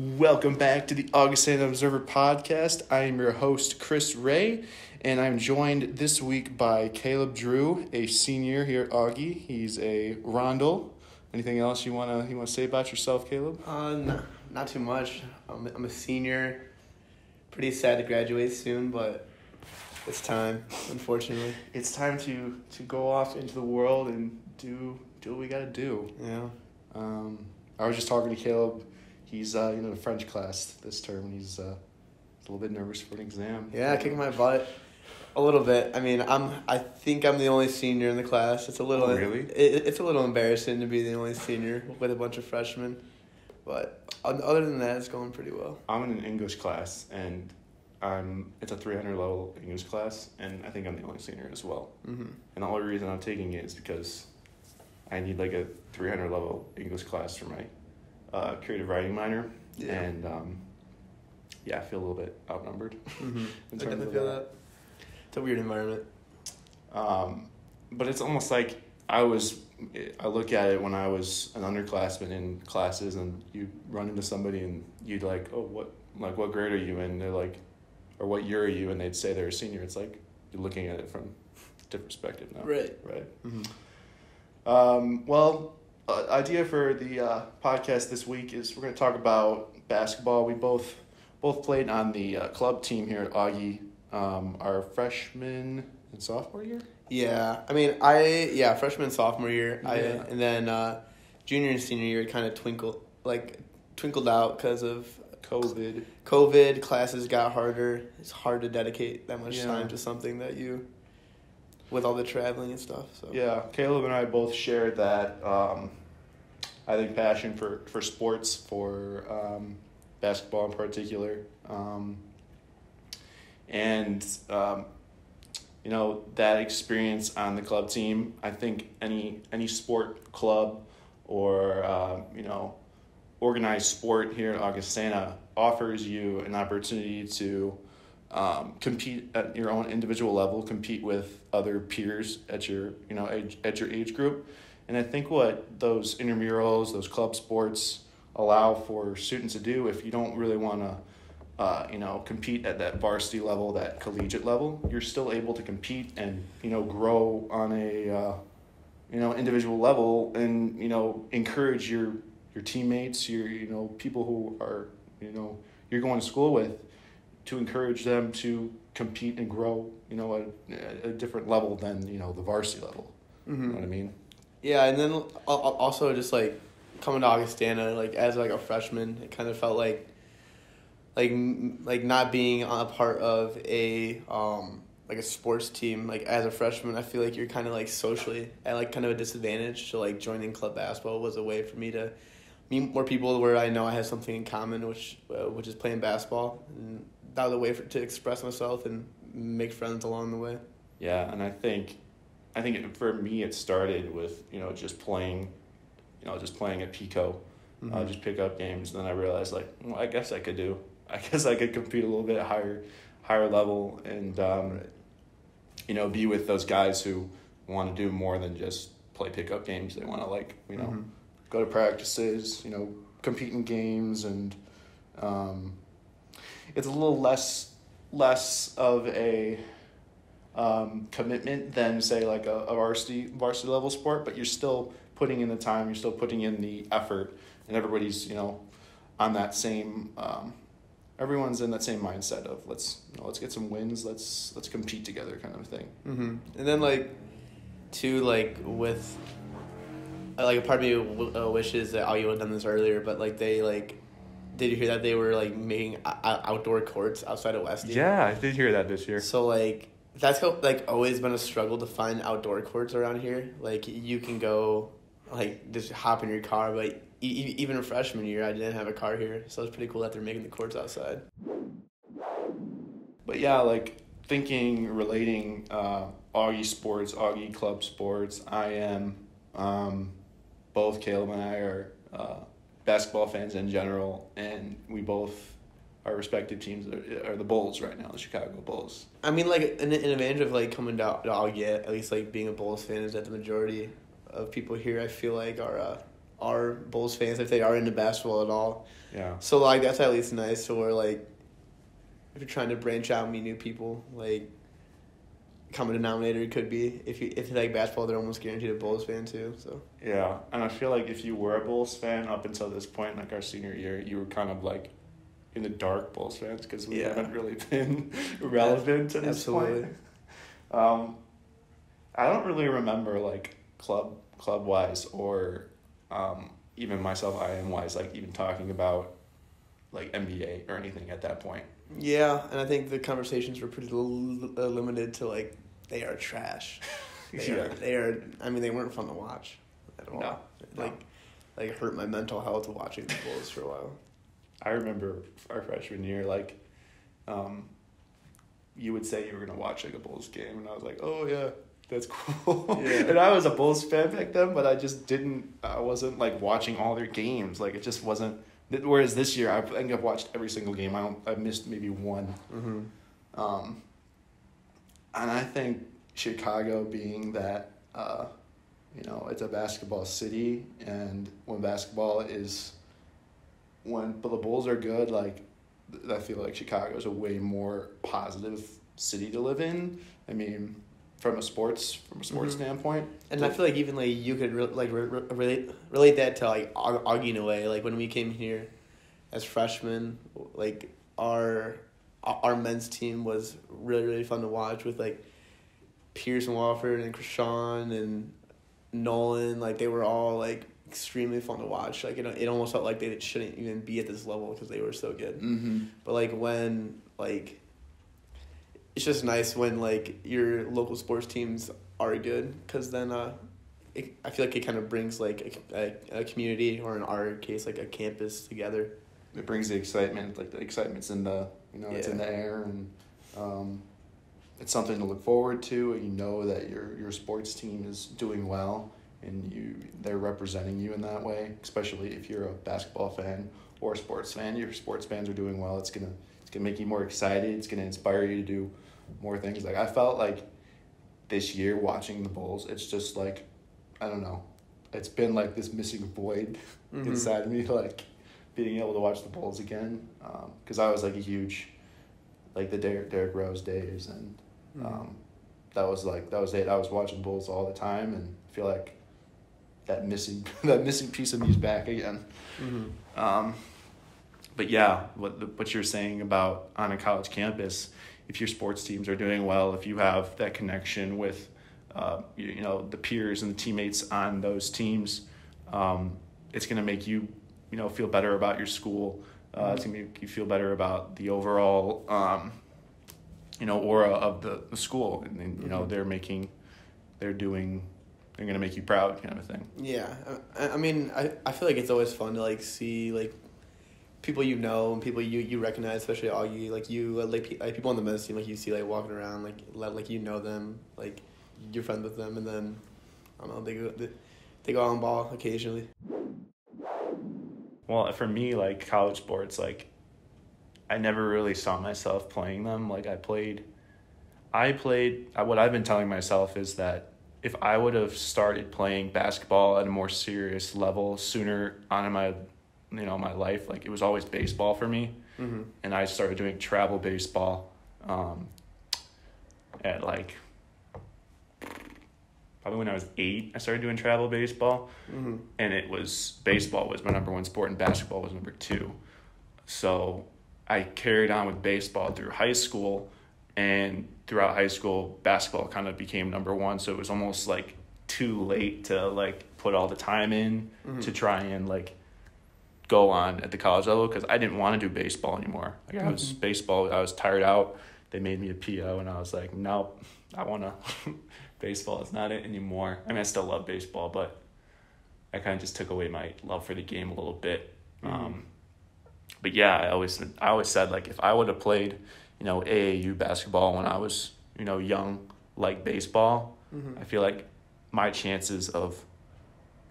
Welcome back to the Augustana Observer podcast. I am your host, Chris Ray, and I'm joined this week by Caleb Drew, a senior here at Augie. He's a Rondel. Anything else you wanna you wanna say about yourself, Caleb? Uh, no, not too much. I'm, I'm a senior. Pretty sad to graduate soon, but it's time, unfortunately. It's time to to go off into the world and do do what we gotta do. Yeah. Um, I was just talking to Caleb. He's uh, you know the French class this term. and He's uh, a little bit nervous for an exam. Yeah, kicking my butt a little bit. I mean, I'm. I think I'm the only senior in the class. It's a little. Oh, really? It, it's a little embarrassing to be the only senior with a bunch of freshmen, but other than that, it's going pretty well. I'm in an English class, and I'm it's a 300 level English class, and I think I'm the only senior as well. Mm-hmm. And the only reason I'm taking it is because I need like a 300 level English class for my uh, creative writing minor, Yeah. and um, yeah, I feel a little bit outnumbered. Mm-hmm. I definitely feel that. that. It's a weird environment. Um, but it's almost like I was. I look at it when I was an underclassman in classes, and you run into somebody, and you'd like, oh, what, like, what grade are you in? They're like, or what year are you? And they'd say they're a senior. It's like you're looking at it from a different perspective now. Right. Right. Mm-hmm. Um, well, uh, idea for the uh, podcast this week is we're going to talk about basketball. We both both played on the uh, club team here at Augie. Um, our freshman and sophomore year. Yeah, I mean, I yeah, freshman sophomore year, I Yeah. and then uh, junior and senior year kind of twinkled like twinkled out because of COVID. COVID. Classes got harder. It's hard to dedicate that much Yeah. time to something that you, with all the traveling and stuff. So Yeah, Caleb and I both shared that. Um, I think passion for for sports, for um, basketball in particular, um, and um, you know that experience on the club team. I think any any sport club or um, you know organized sport here at Augustana offers you an opportunity to um, compete at your own individual level, compete with other peers at your you know age, at your age group, and I think what those intramurals, those club sports allow for students to do if you don't really want to. Uh, you know, compete at that varsity level, that collegiate level, you're still able to compete and you know grow on a uh, you know individual level, and you know encourage your your teammates, your you know people who are you know you're going to school with, to encourage them to compete and grow, you know, at a different level than you know the varsity level. You know what I mean? Yeah, and then al- al- also just like coming to Augustana, like as like a freshman, it kind of felt like like like not being a part of a um like a sports team like as a freshman i feel like you're kind of like socially at like kind of a disadvantage so like joining club basketball was a way for me to meet more people where i know i have something in common which uh, which is playing basketball. And that was a way for to express myself and make friends along the way. Yeah, and I think, I think it, for me it started with you know just playing, you know just playing at Pico, uh, Mhm. just pick up games. And then I realized like, well, I guess I could do, I guess I could compete a little bit higher, higher level, and um, you know be with those guys who want to do more than just play pickup games. They want to like you know Mhm. go to practices, you know, compete in games, and um, it's a little less less of a um, commitment than say like a, a varsity varsity level sport, but you're still putting in the time, you're still putting in the effort, and everybody's you know on that same. Um, everyone's in that same mindset of let's you know, let's get some wins, let's let's compete together, kind of thing. Mm-hmm. And then like, too like with, uh, like a part of me w- uh, wishes that Augie would have done this earlier, but like they like, did you hear that they were like making o- o- outdoor courts outside of Westy? Yeah, I did hear that this year. So like that's how, like always been a struggle to find outdoor courts around here. Like you can go, like just hop in your car, but e- even freshman year I didn't have a car here, so it's pretty cool that they're making the courts outside. But yeah, like thinking, relating uh, Augie sports, Augie club sports. I am. Um, both Caleb and I are uh, basketball fans in general, and we both our respective teams are, are the Bulls right now, the Chicago Bulls. I mean, like an, an advantage of like coming to, Augie, at least like being a Bulls fan, is that the majority of people here, I feel like, are uh, are Bulls fans if they are into basketball at all. Yeah. So like that's at least nice. So we're like, if you're trying to branch out and meet new people, like common denominator could be if you if you like basketball, they're almost guaranteed a Bulls fan too. So Yeah, and I feel like if you were a Bulls fan up until this point, like our senior year, you were kind of like in the dark Bulls fans because we Yeah. haven't really been relevant to this Absolutely. point. Um, I don't really remember like club club wise or um, even myself I am wise like even talking about like NBA or anything at that point. yeah, and I think the conversations were pretty l- limited to like they are trash. They Yeah. are they are. I mean, they weren't fun to watch at all. No, no. Like like hurt my mental health watching the Bulls for a while. I remember our freshman year, like, um, you would say you were gonna watch like a Bulls game, and I was like, oh yeah, that's cool. Yeah. and I was a Bulls fan back then, but I just didn't. I wasn't like watching all their games. Like it just wasn't. Whereas this year, I think I've watched every single game. I don't. I missed maybe one. Mm-hmm. Um, and I think Chicago being that, uh, you know, it's a basketball city, and when basketball is, when but the Bulls are good, like I feel like Chicago is a way more positive city to live in. I mean, from a sports from a sports Mhm. standpoint, And I feel like even like you could re- like re- re- relate relate that to like Aug- Augie in a way. Like when we came here as freshmen, like our our men's team was really really fun to watch with like Pierce and Walford and Krishan and Nolan. Like they were all like extremely fun to watch. Like it it almost felt like they shouldn't even be at this level because they were so good. mm-hmm. But like when like it's just nice when like your local sports teams are good because then uh, it, I feel like it kind of brings like a, a, a community or in our case like a campus together. it brings the excitement. Like the excitement's in the you know it's in the air, and um, it's something to look forward to. And you know that your your sports team is doing well, and you they're representing you in that way. Especially if you're a basketball fan or a sports fan, your sports fans are doing well. It's gonna it's gonna make you more excited. It's gonna inspire you to do more things. Like I felt like this year watching the Bulls, it's just like I don't know. It's been like this missing void Mhm. inside of me, like being able to watch the Bulls again. Because I was like a huge, like the Derrick, Derrick Rose days, and Mhm. um, that was like that was it. I was watching Bulls all the time, and I feel like that missing that missing piece of me is back again. Mhm. Um, but yeah, what the, what you're saying about on a college campus, if your sports teams are doing well, if you have that connection with, uh, you, you know, the peers and the teammates on those teams, um, it's gonna make you, you know, feel better about your school. Uh, It's gonna make you feel better about the overall, um, you know, aura of the, the school, and then, you know Mhm. they're making, they're doing, they're gonna make you proud, kind of a thing. Yeah, I, I mean, I, I feel like it's always fun to like see like people you know and people you, you recognize, especially all you like you uh, like, like people on the team like you see like walking around like like you know them like you're friends with them and then I don't know they go they, they go on ball occasionally. Well, for me, like college sports, like I never really saw myself playing them. Like I played, I played. What I've been telling myself is that if I would have started playing basketball at a more serious level sooner on in my, you know, my life, like it was always baseball for me, Mm-hmm. and I started doing travel baseball, um, at like. Probably when I was eight, I started doing travel baseball Mm-hmm. and it was baseball was my number one sport and basketball was number two so i carried on with baseball through high school and throughout high school basketball kind of became number one. So it was almost like too late to like put all the time in Mhm. to try and like go on at the college level because i didn't want to do baseball anymore. Like i was baseball. I was tired out. They made me a po and i was like nope i want to baseball. Is not it anymore. I mean i still love baseball but I kind of just took away my love for the game a little bit. Mhm. Um, but yeah, I always I always said like if I would have played, you know, AAU basketball when I was you know young like baseball, Mm-hmm. I feel like my chances of,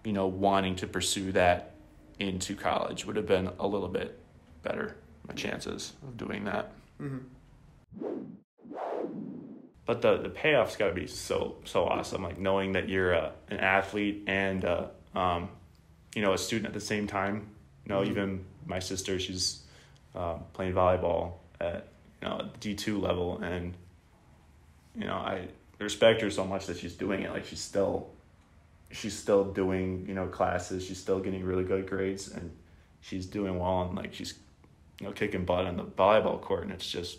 you know, wanting to pursue that into college would have been a little bit better. My chances of doing that. Mm-hmm. but the the payoff's got to be so so awesome like knowing that you're a, an athlete and uh, um, you know a student at the same time. You know, Mhm. even my sister, she's um, playing volleyball at you know D two level, and you know I respect her so much that she's doing it. Like she's still, she's still doing you know classes. She's still getting really good grades, and she's doing well, and like she's you know kicking butt on the volleyball court, and it's just.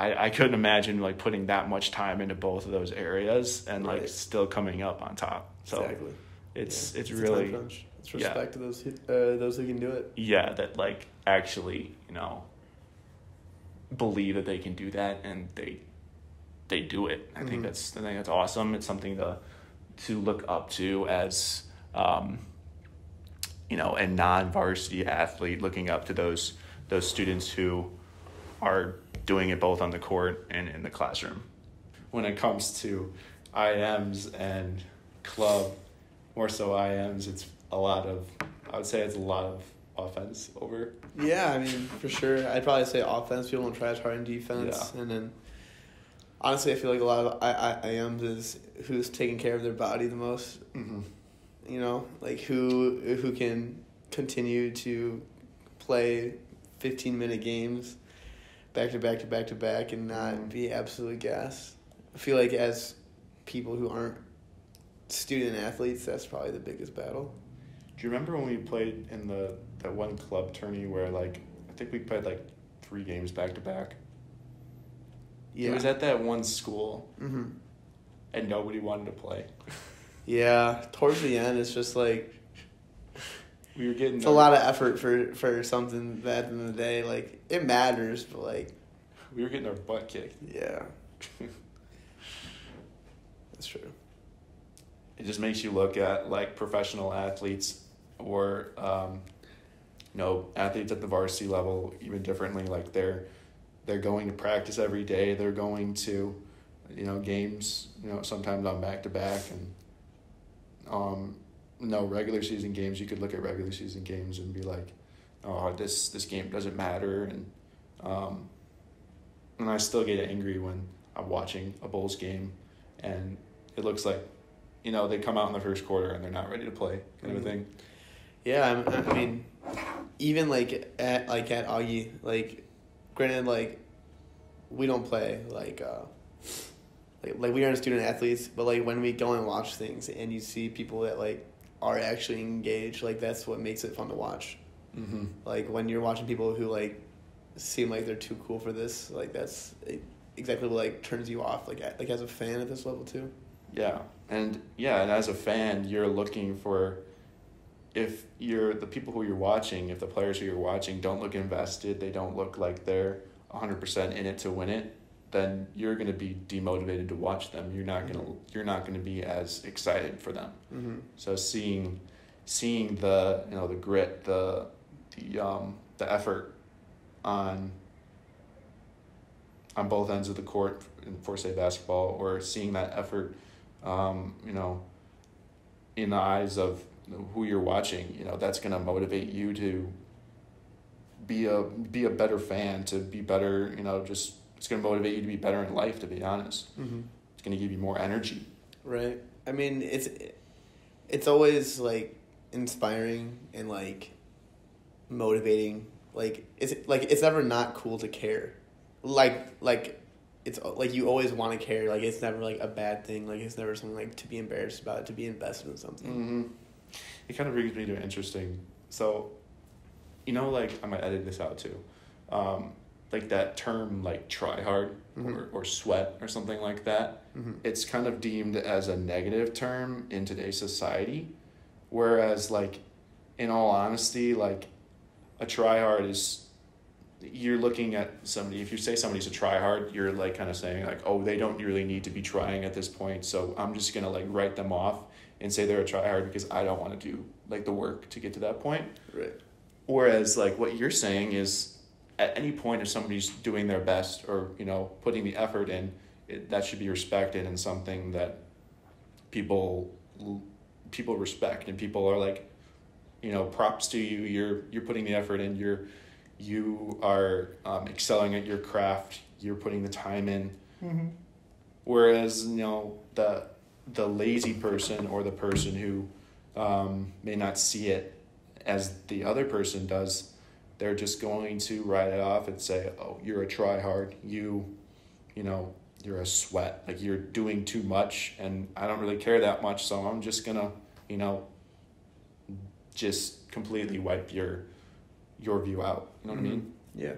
I, I couldn't imagine like putting that much time into both of those areas and like Right. still coming up on top. So exactly. it's Yeah. it's time really. It's yeah. respect to those who, uh, those who can do it. yeah that like actually you know believe that they can do that and they they do it. I think Mhm. that's i think that's awesome. It's something to to look up to as um you know a non-varsity athlete looking up to those those students who are doing it both on the court and in the classroom. When it comes to ims and club more so ims it's a lot of i would say it's a lot of offense over Yeah, I mean, for sure. I'd probably say offense. People don't try as hard in defense, and then honestly, I feel like a lot of I I IMs is who's taking care of their body the most. mm-hmm. You know, like who who can continue to play fifteen minute games back to back to back to back and not Mhm. be absolutely gassed. I feel like as people who aren't student athletes, that's probably the biggest battle. Do you remember when we played in the that one club tourney where like I think we played like three games back to back? Yeah. It was at that one school mm-hmm. and nobody wanted to play. Yeah, towards the end, it's just like We were getting it's a lot of effort for for something that at the end of the day, like it matters, but like we were getting our butt kicked. yeah, that's true. It just makes you look at like professional athletes or um, you know athletes at the varsity level even differently. Like they're they're going to practice every day. They're going to you know games. You know sometimes on back to back and um, no regular season games. You could look at regular season games and be like, oh this this game doesn't matter and um, and I still get angry when I'm watching a Bulls game and it looks like you know, they come out in the first quarter and they're not ready to play, kind of a Mhm. thing. Yeah, I mean, even like at like at Augie, like, granted, like, we don't play like, uh, like like we aren't student athletes, but like when we go and watch things and you see people that like are actually engaged, like that's what makes it fun to watch. Mm-hmm. Like when you're watching people who like seem like they're too cool for this, like that's exactly what like turns you off, like like as a fan at this level too. Yeah, and yeah, and as a fan, you're looking for if you're the people who you're watching, if the players who you're watching don't look invested, they don't look like they're 100% in it to win it, then you're going to be demotivated to watch them. You're not going to you're not going to be as excited for them. Mm-hmm. So seeing seeing the you know the grit, the the um the effort on on both ends of the court in for say basketball, or seeing that effort, um, you know, in the eyes of who you're watching, you know, that's gonna motivate you to be a be a better fan, to be better, you know, just it's gonna motivate you to be better in life. To be honest, Mm-hmm. it's gonna give you more energy. Right. I mean, it's it's always like inspiring and like motivating. Like it's like it's never not cool to care. Like like it's like you always want to care. Like it's never like a bad thing. Like it's never something like to be embarrassed about. To be invested in something. Mm-hmm. It kind of brings me to an interesting. So, you know, like I might edit this out too, um, like that term like try hard or, Mhm. or sweat or something like that. Mm-hmm. It's kind of deemed as a negative term in today's society, whereas like, in all honesty, like, a try hard is. You're looking at somebody. If you say somebody's a try hard, you're like kind of saying like, oh, they don't really need to be trying at this point. So I'm just gonna like write them off and say they're a tryhard because I don't want to do like the work to get to that point. Right. Whereas like what you're saying is at any point if somebody's doing their best or you know putting the effort in, it, that should be respected and something that people people respect and people are like you know props to you you're you're putting the effort in you're you are um, excelling at your craft you're putting the time in Mm-hmm. Whereas you know the the lazy person or the person who um, may not see it as the other person does. They're just going to write it off and say, "Oh, you're a try hard. You, you know, you're a sweat. Like you're doing too much, and I don't really care that much. So I'm just gonna, you know, just completely wipe your your view out. You know what I mean? Yeah.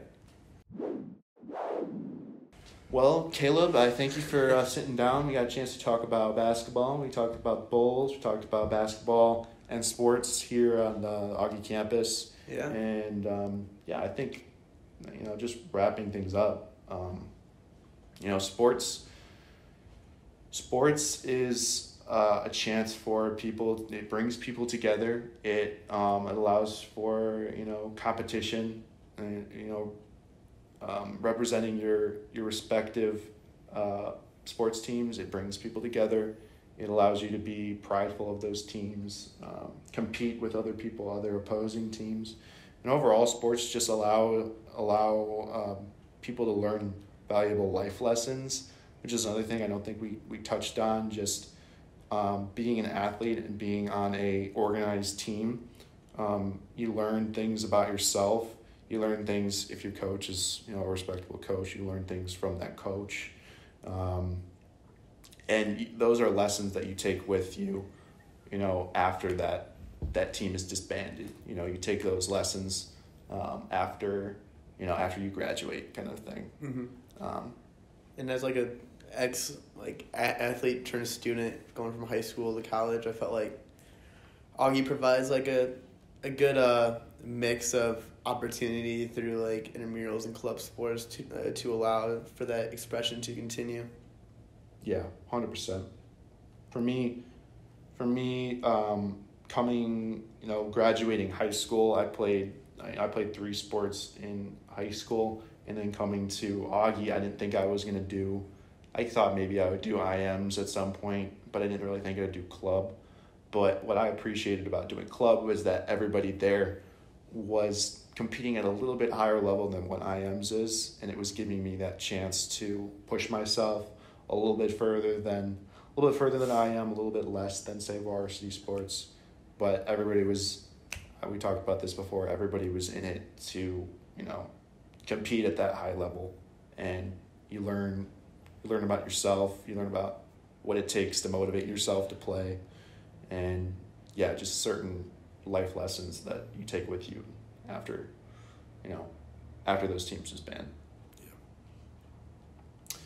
Well, Caleb, I thank you for uh, sitting down. We got a chance to talk about basketball. We talked about Bulls. We talked about basketball and sports here on the Augie campus. Yeah. And um, yeah, I think you know just wrapping things up. Um, you know, sports. Sports is uh, a chance for people. It brings people together. It um, it allows for you know competition, and you know um, representing your your respective uh, sports teams. It brings people together. It allows you to be prideful of those teams, um, compete with other people, other opposing teams, and overall, sports just allow allow um, people to learn valuable life lessons, which is another thing I don't think we we touched on. Just um, being an athlete and being on a organized team, um, you learn things about yourself you learn things if your coach is you know a respectable coach you learn things from that coach. Um, and those are lessons that you take with you you know after that that team is disbanded. You know you take those lessons um, after you know after you graduate kind of thing. Mm-hmm. um, And as like a ex like a- athlete turned student going from high school to college, I felt like Augie provides like a a good uh, mix of opportunity through like intramurals and club sports to uh, to allow for that expression to continue. Yeah, hundred percent. For me, for me, um, coming, you know, graduating high school, I played, I, I played three sports in high school, and then coming to Augie, I didn't think I was gonna do. I thought maybe I would do IMs at some point, but I didn't really think I'd do club. But what I appreciated about doing club was that everybody there was competing at a little bit higher level than what IMs is, and it was giving me that chance to push myself a little bit further than a little bit further than I am, a little bit less than say varsity sports, but everybody was. uh, We talked about this before. Everybody was in it to you know compete at that high level, and you learn you learn about yourself. You learn about what it takes to motivate yourself to play, and yeah, just certain life lessons that you take with you after you know after those teams disband. Yeah.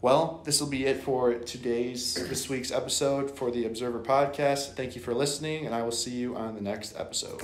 Well, this will be it for today's this week's episode for the Observer podcast. Thank you for listening, and I will see you on the next episode.